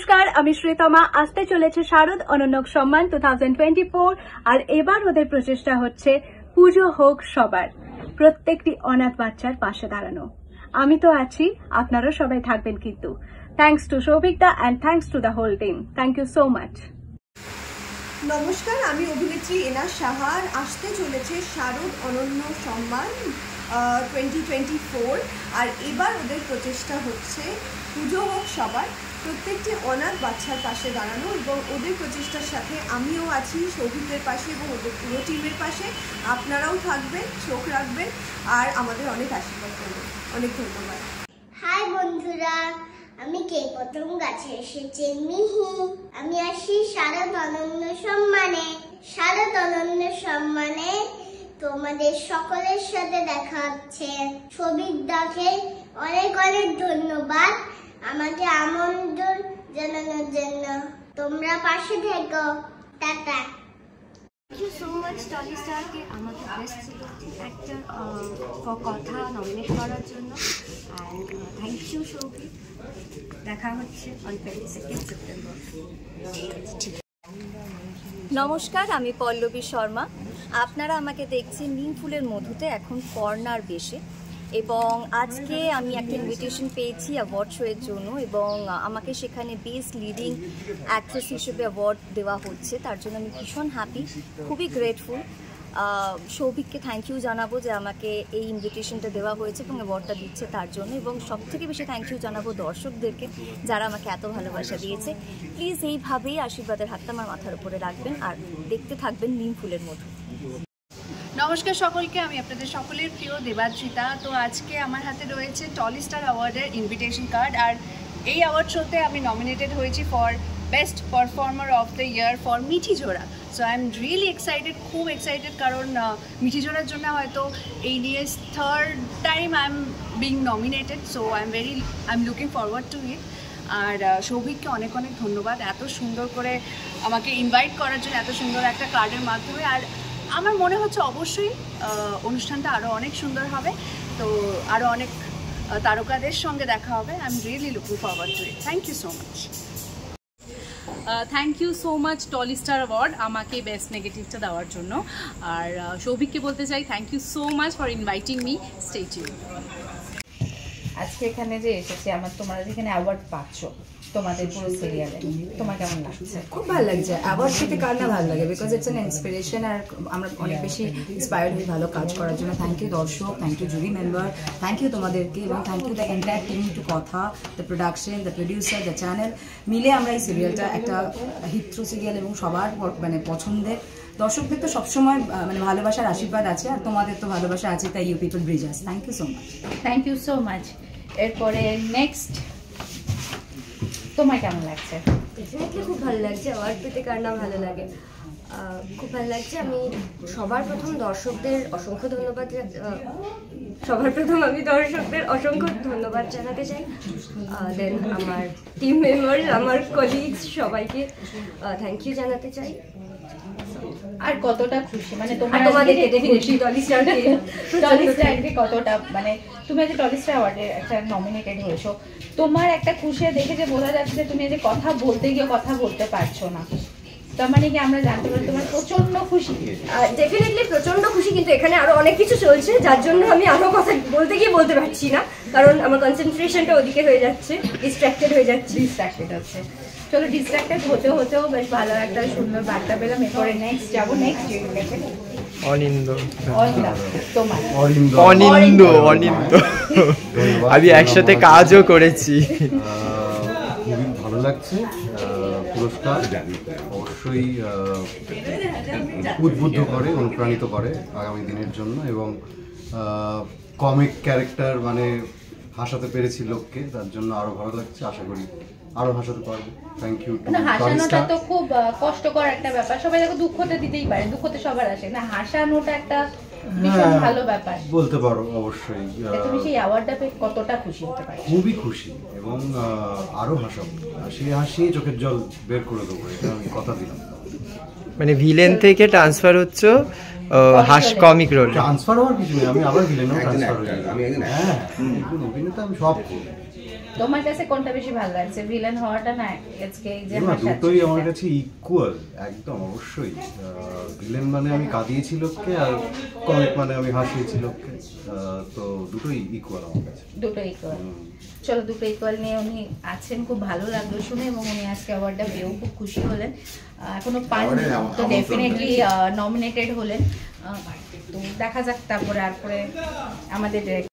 নমস্কার, আমি শ্রীতমা। আসতে চলেছে শারদ অনন্যক সম্মান টু আর এবার ওদের প্রচেষ্টা হচ্ছে পুজো হোক সবার। প্রত্যেকটি অনাথ বাচ্চার পাশে দাঁড়ানো। আমি তো আছি আপনারা সবাই থাকবেন কিন্তু। Thanks to সৌভিকদা and thanks to the whole team thank you so much নমস্কার, আমি অভিনেত্রী এনা সাহার। আসতে চলেছে শারদ অনন্য সম্মান টোয়েন্টি আর এবার ওদের প্রচেষ্টা হচ্ছে পুজো হোক সবার। প্রত্যেকটি অনাথ বাচ্চার পাশে দাঁড়ানো এবং ওদের প্রচেষ্টার সাথে আমিও আছি সৌভিকদের পাশে এবং ওদের পুরো টিমের পাশে। আপনারাও থাকবেন, চোখ রাখবেন আর আমাদের অনেক আশীর্বাদ করবেন। অনেক ধন্যবাদ। হাই বন্ধুরা, আমি কে প্রথম গাছে এসেছে? মিহি। আমি আসি শারদ অনন্য সম্মানে। শারদ অনন্য সম্মানে তোমাদের সকলের সাথে দেখা হচ্ছে। ছবির দাকে অনেক অনেক ধন্যবাদ। আমাকে আমন্ত্রণ জানানোর জন্য। তোমরা পাশে থেকো। Tata. Thank you so much Tolly স্টারকে আমাকে best actor for Kotha nominate করার জন্য। অ্যান্ড থ্যাংক ইউ সৌভিক দেখা হচ্ছে অন টোয়েন্টি সেকেন্ড সেপ্টেম্বর নমস্কার আমি পল্লবী শর্মা। আপনারা আমাকে দেখছেন নিম ফুলের মধুতে এখন কর্নার বেশে। এবং আজকে আমি একটা ইনভিটেশন পেয়েছি অ্যাওয়ার্ড শোয়ের জন্য এবং আমাকে সেখানে বেস্ট লিডিং অ্যাক্ট্রেস হিসেবে অ্যাওয়ার্ড দেওয়া হচ্ছে। তার জন্য আমি ভীষণ হ্যাপি খুবই গ্রেটফুল সৌভিককে থ্যাংক ইউ জানাব যে আমাকে এই ইনভিটেশনটা দেওয়া হয়েছে এবং অ্যাওয়ার্ডটা দিচ্ছে তার জন্য এবং সব থেকে বেশি থ্যাংক ইউ জানাব দর্শকদেরকে যারা আমাকে এত ভালোবাসা দিয়েছে। প্লিজ এইভাবেই আশীর্বাদের হাতটা আমার মাথার উপরে রাখবেন আর দেখতে থাকবেন নিম ফুলের মধু। নমস্কার সকলকে, আমি আপনাদের সকলের প্রিয় দেবাদ্রিতা। তো আজকে আমার হাতে রয়েছে টলি স্টার অ্যাওয়ার্ডের ইনভিটেশন কার্ড আর এই অ্যাওয়ার্ড শোতে আমি নমিনেটেড হয়েছি for best performer of the year for Mithi Jhora. So I am really excited খুব এক্সাইটেড কারণ মিঠি জোড়ার জন্য হয়তো এই নিয়ে third time I am being nominated so I am very I am looking forward to it আর সৌভিককে অনেক অনেক ধন্যবাদ এত সুন্দর করে আমাকে ইনভাইট করার জন্য, এত সুন্দর একটা কার্ডের মাধ্যমে। আর আমার মনে হচ্ছে অবশ্যই অনুষ্ঠানটা আরও অনেক সুন্দর হবে। তো আরও অনেক তারকাদের সঙ্গে দেখা হবে। I am really looking forward to it thank you so much thank you so much Tolly star award আমাকে বেস্ট নেগেটিভটা দেওয়ার জন্য। আর সৌভিককে বলতে চাই thank you so much for inviting me stay tuned আজকে এখানে যে এসেছি আমার তোমরা যেখানে অ্যাওয়ার্ড পাচ্ছ তোমাদের পুরো সিরিয়ালে তোমার কেমন লাগছে? খুব ভালো লাগছে। অ্যাওয়ার্ড পেতে কার না ভালো লাগে? বিকজ ইটস অ্যান ইন্সপিরেশন আর আমরা অনেক বেশি ইন্সপায়ার্ড হই ভালো কাজ করার জন্য থ্যাংক ইউ দর্শক thank you jury member thank you তোমাদেরকে এবং thank you the entire team to Kotha the production the producer the channel মিলে আমরা এই সিরিয়ালটা একটা হিট সিরিয়াল এবং সবার মানে পছন্দের। দর্শকদের তো সবসময় মানে ভালোবাসার আশীর্বাদ আছে আর তোমাদের তো ভালোবাসা আছে তাই you people ব্রিজাস thank you so much thank you so much এরপরে নেক্সট তোমার কেমন লাগছে? খুব ভালো লাগছে আমার পেতে কার না ভালো লাগে। খুব ভালো লাগছে। আমি সবার প্রথম দর্শকদের অসংখ্য ধন্যবাদ সবার প্রথম আমি দর্শকদের অসংখ্য ধন্যবাদ জানাতে চাই। দেন আমার টিম মেম্বার আমার কলিগস সবাইকে থ্যাংক ইউ জানাতে চাই। আর কতটা খুশি? মানে তোমার স্টারকে কতটা মানে তুমি আজ টলি স্টার অ্যাওয়ার্ডে একটা নমিনেটেড হয়েছো। তোমার একটা খুশি দেখে যে বোঝা যাচ্ছে যে তুমি যে কথা বলতে গিয়ে কথা বলতে পারছ না। তার মানে কি আমরা জানতে পারি তোমার প্রচণ্ড খুশি? ডেফিনেটলি প্রচণ্ড খুশি কিন্তু এখানে আরও অনেক কিছু চলছে যার জন্য আমি আরও কথা বলতে গিয়ে বলতে পারছি না কারণ আমার কনসেন্ট্রেশনটা ওদিকে হয়ে যাচ্ছে হয়ে যাচ্ছে। হচ্ছে। চলো ডিস্ট্রাক্টেড হতে হতেও বেশ ভালো একটা সুন্দর বার্তা পেলাম এরপরে নেক্সট যাব নেক্সট অনিন্দ অনিন্দ অনিন্দ অনিন্দ আমি একসাথে কাজও করেছি। খুবই ভালো লাগছে পুরস্কার অবশ্যই উদ্বুদ্ধ করে অনুপ্রাণিত করে আগামী দিনের জন্য এবং কমিক ক্যারেক্টার মানে হাসাতে পেরেছি লোককে তার জন্য আরও ভালো লাগছে আশা করি আরও হাসাতে পারব। থ্যাংক ইউ না হাসানোটা তো খুব কষ্টকর একটা ব্যাপার। সবাই দেখো দুঃখতে দিতেই পারে দুঃখতে সবার আসে। না হাসানোটা একটা ভীষণ ভালো ব্যাপার। বলতে পারো অবশ্যই। তুমি সেই অ্যাওয়ার্ডটা পেয়ে কতটা খুশি হতে পারো? খুবই খুশি এবং আরও হাসাবো। হাসি হাসি চোখের জল বের করে দেবো এটা আমি কথা দিলাম। মানে ভিলেন থেকে ট্রান্সফার হচ্ছে হাস কমিক রোল ট্রান্সফার হওয়ার কিছু নেই আমি আবার ভিলেনও ট্রান্সফার হয়ে আমি হ্যাঁ অভিনেতা আমি সব তোমার কাছে কোনটা বেশি ভালো লাগছে? ভিলেন হওয়াটা না আজকে এই যে দুটোই আমার কাছে ইকুয়াল একদম অবশ্যই। ভিলেন মানে আমি কাঁদিয়েছি লোককে আর কমিক মানে আমি হাসিয়েছি লোককে। তো দুটোই ইকুয়াল আমার কাছে। দুটো ইকুয়াল চলো দুটো ইকুয়াল নিয়ে উনি আছেন খুব ভালো লাগল শুনে এবং উনি আজকে অ্যাওয়ার্ডটা পেয়েও খুব খুশি হলেন। এখনও পাননি তো ডেফিনেটলি নমিনেটেড হলেন। দেখা যাক তারপরে আর পরে আমাদের